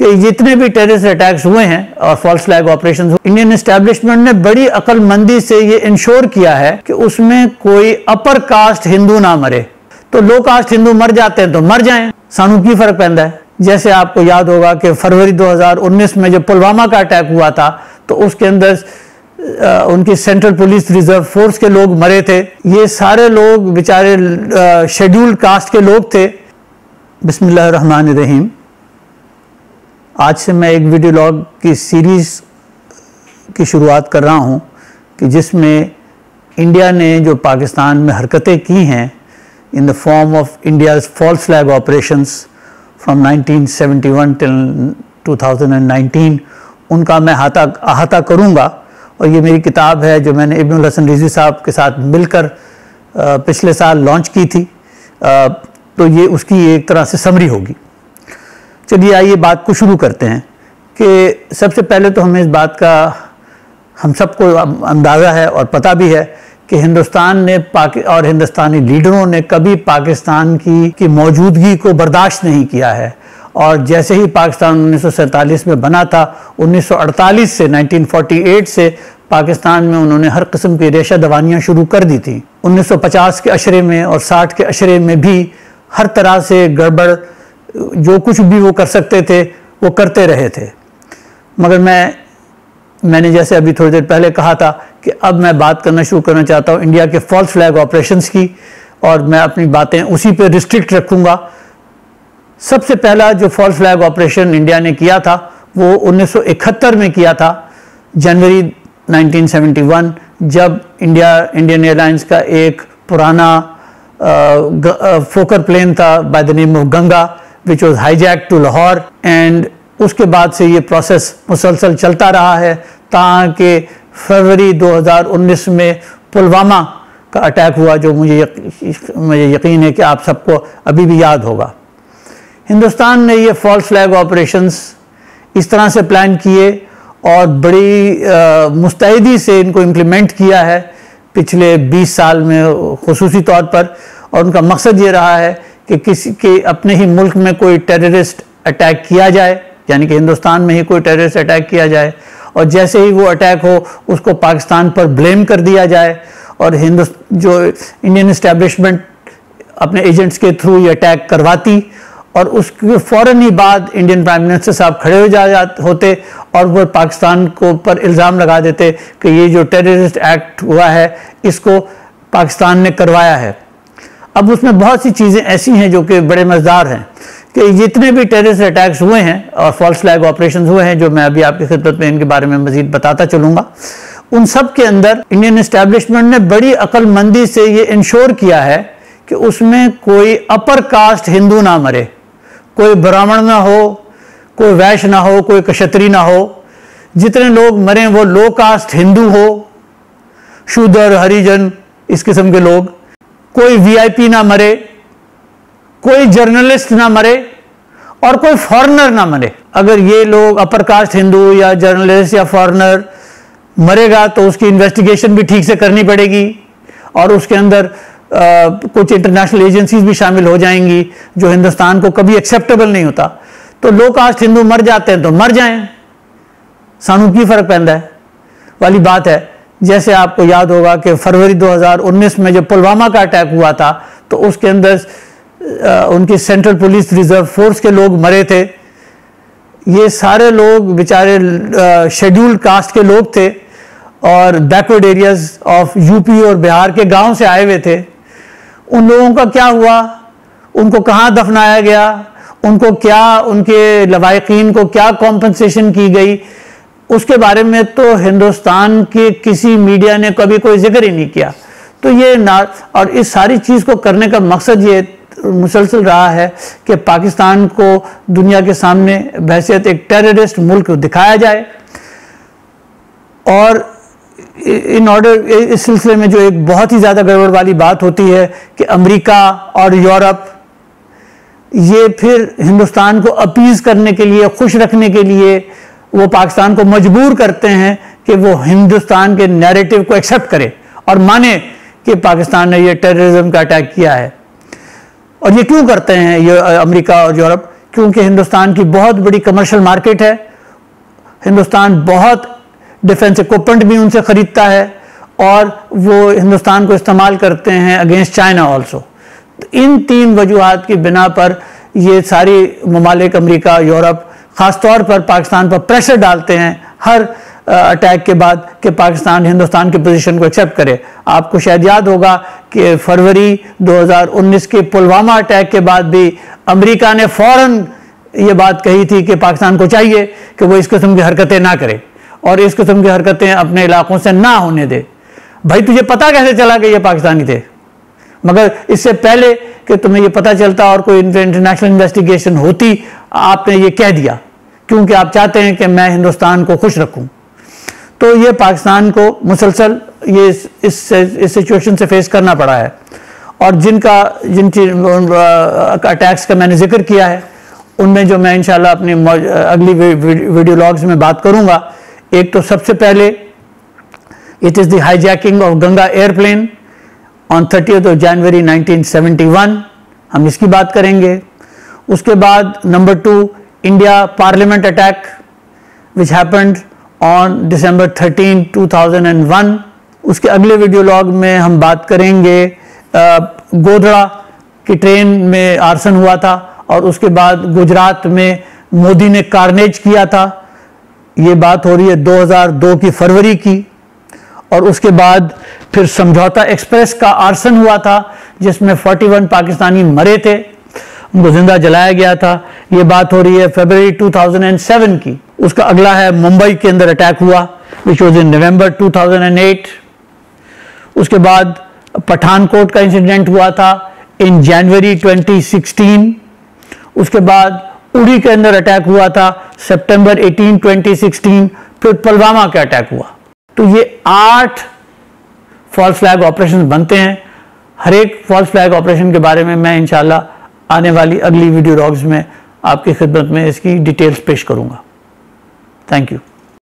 कि जितने भी टेररिस्ट अटैक्स हुए हैं और false flag operation Indian establishment ने बड़ी अकलमंदी से ये इंश्योर किया है कि उसमें कोई अपर कास्ट हिंदू ना मरे। तो लो कास्ट हिंदू मर जाते हैं तो मर जाएँ। सानू की फ़र्क पैदा है? जैसे आपको याद होगा कि फरवरी 2019 में जब पुलवामा का अटैक हुआ था तो उसके अंदर उनकी सेंट्रल पुलिस रिज़र्व फोर्स के लोग मरे थे। ये सारे लोग बेचारे शेड्यूल्ड कास्ट के लोग थे। बिस्मिल्लाह रहीम आज से मैं एक वीडियो लॉग की सीरीज़ की शुरुआत कर रहा हूँ कि जिसमें इंडिया ने जो पाकिस्तान में हरकतें की हैं in the form of India's false flag operations from 1971 till 2019 उनका मैं हाथा, अहाता करूँगा। और ये मेरी किताब है जो मैंने इब्न हसन रिजवी साहब के साथ मिलकर पिछले साल लॉन्च की थी। तो ये उसकी एक तरह से समरी होगी। चलिए आइए बात को शुरू करते हैं कि सबसे पहले तो हमें इस बात का हम सबको अंदाज़ा है और पता भी है कि हिंदुस्तान ने पाकि और हिंदुस्तानी लीडरों ने कभी पाकिस्तान की की मौजूदगी को बर्दाश्त नहीं किया है। और जैसे ही पाकिस्तान उन्नीस सौ सैंतालीस में बना था 1948 से 1948 से पाकिस्तान में उन्होंने हर किस्म की रेशा दवानियाँ शुरू कर दी थी। 1950 के अशरे में और 60 के अशरे में भी हर तरह से गड़बड़ जो कुछ भी वो कर सकते थे, वो करते रहे थे। मगर मैं, मैंने जैसे अभी थोड़ी देर पहले कहा था कि अब मैं बात करना शुरू करना चाहता हूँ, इंडिया के फॉल्स फ्लैग ऑपरेशंस की, और मैं अपनी बातें उसी पे रिस्ट्रिक्ट रखूँगा। सबसे पहला जो फॉल्स फ्लैग ऑपरेशन इंडिया ने किया था, वो 1971 में किया था, जनवरी 1971 जब इंडिया, इंडियन एयरलाइंस का एक पुराना फोकर प्लेन था by the name of Ganga which was hijack to Lahore and उसके बाद से ये प्रोसेस मुसलसल चलता रहा है ताकि फरवरी 2019 में पुलवामा का अटैक हुआ जो मुझे यक, मुझे यकीन है कि आप सबको अभी भी याद होगा। हिंदुस्तान ने ये फॉल्स फ्लैग ऑपरेशंस इस तरह से प्लान किए और बड़ी मुस्तैदी से इनको इम्प्लीमेंट किया है पिछले 20 साल में खसूसी तौर पर और उनका मकसद ये रहा है कि किसी के अपने ही मुल्क में कोई टेररिस्ट अटैक किया जाए, यानी कि हिंदुस्तान में ही कोई टेररिस्ट अटैक किया जाए, और जैसे ही वो अटैक हो, उसको पाकिस्तान पर ब्लेम कर दिया जाए, और हिंदु जो इंडियन इस्टेब्लिशमेंट अपने एजेंट्स के थ्रू ये अटैक करवाती, और उसके फ़ौर ही बाद इंडियन प्राइम मिनिस्टर साहब खड़े हो जा होते, और वो पाकिस्तान को पर इल्ज़ाम लगा देते कि ये जो टेररिस्ट एक्ट हुआ है, इसको पाकिस्तान ने करवाया है। अब उसमें बहुत सी चीज़ें ऐसी हैं जो कि बड़े मज़ेदार हैं कि जितने भी टेररिस्ट अटैक्स हुए हैं और फॉल्स फ्लैग ऑपरेशन हुए हैं, जो मैं अभी आपकी खिदमत में इनके बारे में मजीद बताता चलूँगा, उन सब के अंदर इंडियन इस्टेब्लिशमेंट ने बड़ी अक्लमंदी से ये इंश्योर किया है कि उसमें कोई अपर कास्ट हिंदू ना मरे, कोई ब्राह्मण ना हो, कोई वैश्य ना हो, कोई कशत्री ना हो। जितने लोग मरे, वो लो कास्ट हिंदू हो शूदर हरिजन, इस किस्म के लोग। कोई वीआईपी ना मरे कोई जर्नलिस्ट ना मरे और कोई फॉरेनर ना मरे। अगर ये लोग अपर कास्ट हिंदू या जर्नलिस्ट या फॉरेनर मरेगा तो उसकी इन्वेस्टिगेशन भी ठीक से करनी पड़ेगी और उसके अंदर आ, कुछ इंटरनेशनल एजेंसीज भी शामिल हो जाएँगी जो हिंदुस्तान को कभी एक्सेप्टेबल नहीं होता। तो लो कास्ट हिंदू मर जाते हैं तो मर जाएँ। सानू की फ़र्क पैदा है? वाली बात है जैसे आपको याद होगा कि फरवरी 2019 में जब पुलवामा का अटैक हुआ था तो उसके अंदर उनकी सेंट्रल पुलिस रिज़र्व फोर्स के लोग मरे थे। ये सारे लोग बेचारे शेड्यूल्ड कास्ट के लोग थे और बैकवर्ड एरियाज़ ऑफ़ यूपी और बिहार के गाँव से आए हुए थे। उन लोगों का क्या हुआ? उनको कहाँ दफनाया गया? उनको क्या, उनके लवाकिन को क्या कॉम्पनसेशन की गई? उसके बारे में तो हिंदुस्तान के किसी मीडिया ने कभी कोई ज़िक्र ही नहीं किया। तो ये ना, और इस सारी चीज़ को करने का मकसद ये मुसलसल रहा है कि पाकिस्तान को दुनिया के सामने बहसीत एक टेररिस्ट मुल्क दिखाया जाए। और इन ऑर्डर इस सिलसिले में जो एक बहुत ही ज़्यादा गड़बड़ वाली बात होती है कि अमेरिका और यूरोप, ये फिर हिंदुस्तान को अपीज़ करने के लिए, खुश रखने के लिए वो पाकिस्तान को मजबूर करते हैं कि वो हिंदुस्तान के नैरेटिव को एक्सेप्ट करे और माने कि पाकिस्तान ने ये टेररिज्म का अटैक किया है। और ये क्यों करते हैं ये अमेरिका और यूरोप? क्योंकि हिंदुस्तान की बहुत बड़ी कमर्शियल मार्केट है। हिंदुस्तान बहुत डिफेंस इक्विपमेंट भी उनसे खरीदता है और वो हिंदुस्तान को इस्तेमाल करते हैं अगेंस्ट चाइना ऑल्सो तो इन तीन वजूहत की बिना पर ये सारी ममालिक अमरीका, यूरोप ख़ासतौर पर पाकिस्तान पर प्रेशर डालते हैं हर अटैक के बाद कि पाकिस्तान हिंदुस्तान की पोजीशन को एक्सेप्ट करे। आपको शायद याद होगा कि फरवरी 2019 के पुलवामा अटैक के बाद भी अमेरिका ने फ़ौरन ये बात कही थी कि पाकिस्तान को चाहिए कि वो इस किस्म की हरकतें ना करे और इस किस्म की हरकतें अपने इलाकों से ना होने दे। भाई, तुझे पता कैसे चला कि ये पाकिस्तानी थे? मगर इससे पहले कि तुम्हें ये पता चलता और कोई इंटरनेशनल इन्वेस्टिगेशन होती, आपने ये कह दिया। क्योंकि आप चाहते हैं कि मैं हिंदुस्तान को खुश रखूँ। तो ये पाकिस्तान को मुसलसल ये इस सिचुएशन से फेस करना पड़ा है। और जिनका, जिन अटैक्स का मैंने ज़िक्र किया है, उनमें जो मैं इंशाल्लाह अपनी अगली वीडियो लॉग्स में बात करूँगा। एक तो सबसे पहले it is the hijacking of Ganga airplane on thirty of January 1971 हम इसकी बात करेंगे। उसके बाद number two India parliament attack which happened on December 13 2001 उसके अगले वीडियो लॉग में हम बात करेंगे गोधड़ा की ट्रेन में आरसन हुआ था और उसके बाद गुजरात में मोदी ने कार्नेज किया था। ये बात हो रही है 2002 की फरवरी की और उसके बाद फिर समझौता एक्सप्रेस का आरसन हुआ था, जिसमें 41 पाकिस्तानी मरे थे। उनको ज़िंदा जलाया गया था। ये बात हो रही है फरवरी 2007 की। उसका अगला है मुंबई के अंदर अटैक हुआ विच वॉज़ इन नवंबर 2008 उसके बाद पठानकोट का इंसिडेंट हुआ था इन जनवरी 2016 उसके बाद उड़ी के अंदर अटैक हुआ था सितंबर 18 2016 फिर पुलवामा का अटैक हुआ। तो ये आठ फॉल्स फ्लैग ऑपरेशन बनते हैं। हर एक फॉल्स फ्लैग ऑपरेशन के बारे में मैं इंशाल्लाह आने वाली अगली वीडियो रॉग्स में आपकी खिदमत में इसकी डिटेल्स पेश करूँगा। Thank you